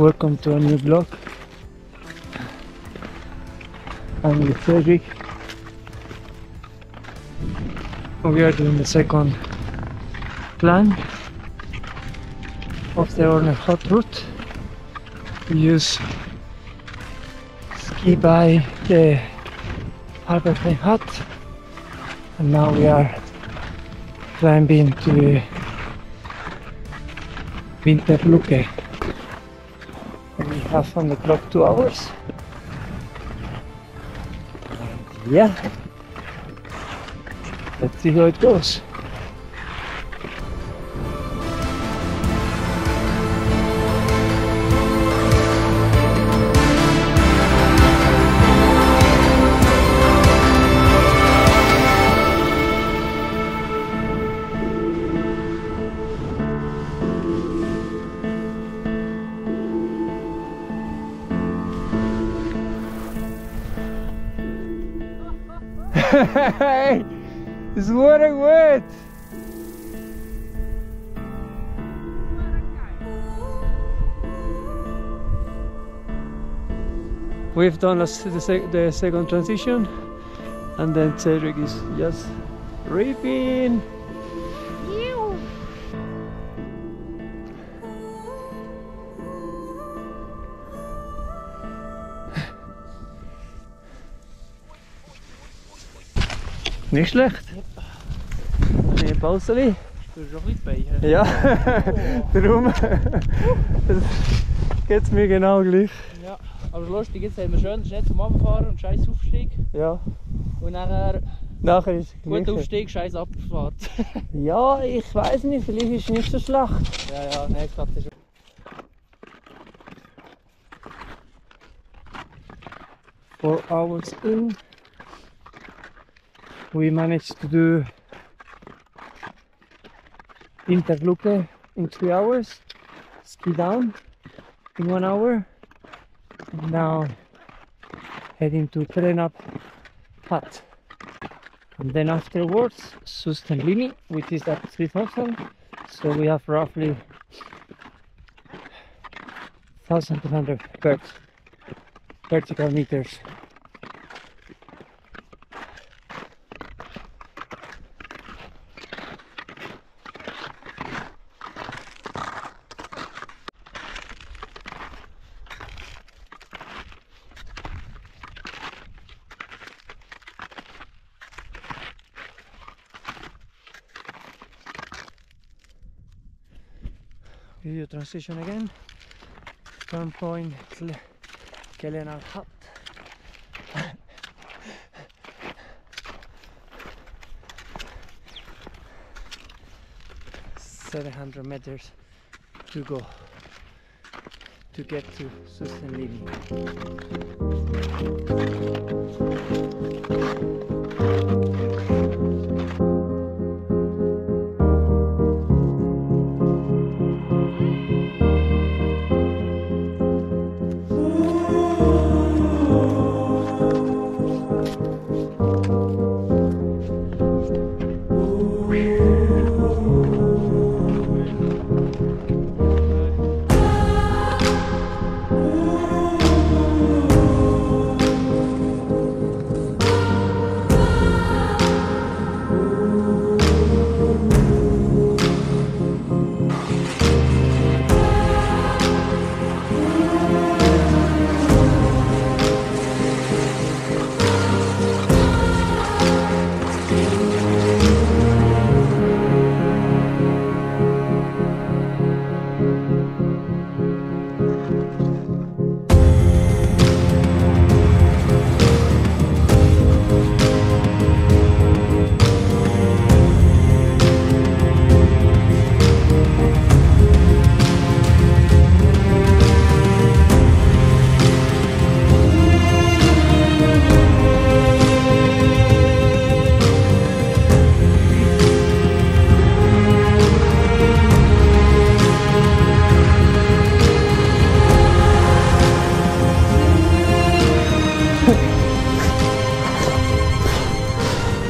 Welcome to a new vlog. I'm with Cedric. We are doing the second climb of the Urner Haute Route. We use ski by the Albert Heim hut and now we are climbing to we have on the clock two hours. And yeah, let's see how it goes. Wet. We've done the, sec- the second transition, and then Cedric is just ripping. Nicht schlecht. Pause. Du hast schon ein bisschen. Ja, darum geht es mir genau gleich. Ja. Aber lustig, jetzt haben wir schön schnell zum Abfahren und scheiß Aufstieg. Ja, Und nachher nachher ist es gut gleich. Aufstieg, scheiß Abfahrt. Ja, ich weiß nicht, vielleicht ist es nicht so schlecht. ja, ja, nein, klappt das schon. Four hours in, we managed to do Winterlücke in three hours, ski down in one hour, and now heading to Trenap Hut. And then afterwards, Sustenlimi, which is at 3000. So we have roughly 1200 vert- vertical meters. Video transition again. Turn point, Chelenalp Hut. Seven hundred meters to go to get to Sustenlimi.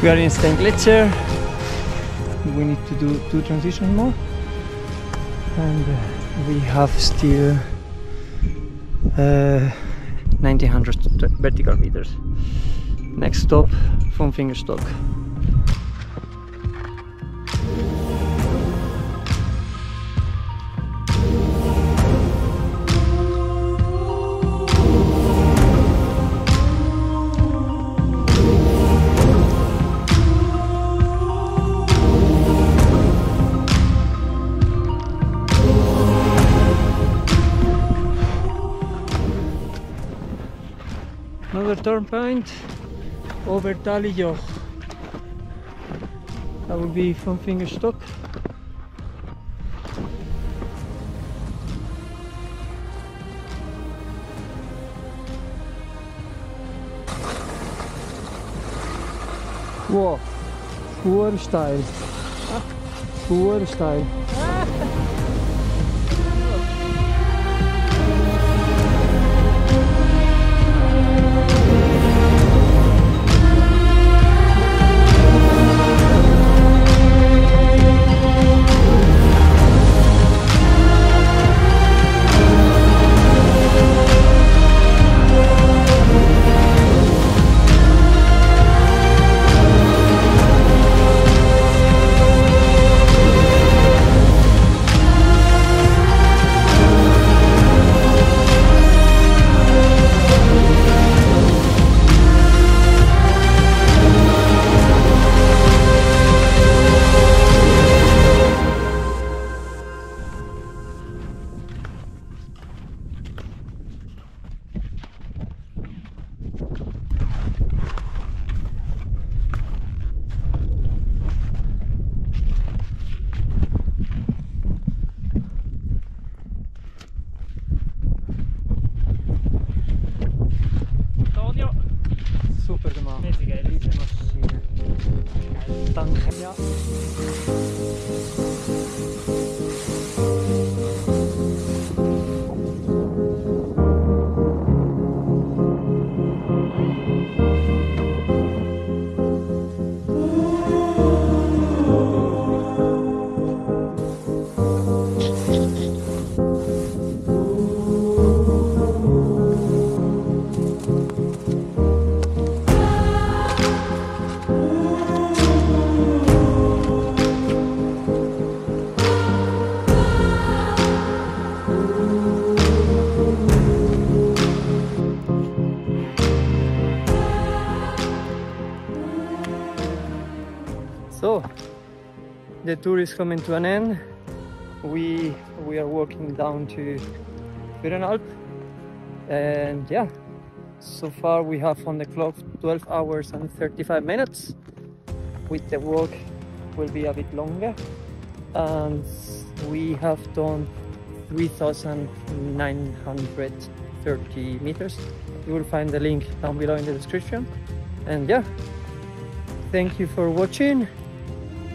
We are in Steingletscher. We need to do two transitions more. And uh, we have still uh, 1900 vertical meters. Next stop, Fünffingerstöck. Another turn point over Talijoch. That would be Fünffingerstöck. Wow, Ursteil. Ursteil. Antonio. 한开 가. The tour is coming to an end. We we are walking down to Virenalp, and yeah, so far we have on the clock 12 hours and 35 minutes. With the walk, will be a bit longer, and we have done 3,930 meters. You will find the link down below in the description. And yeah, thank you for watching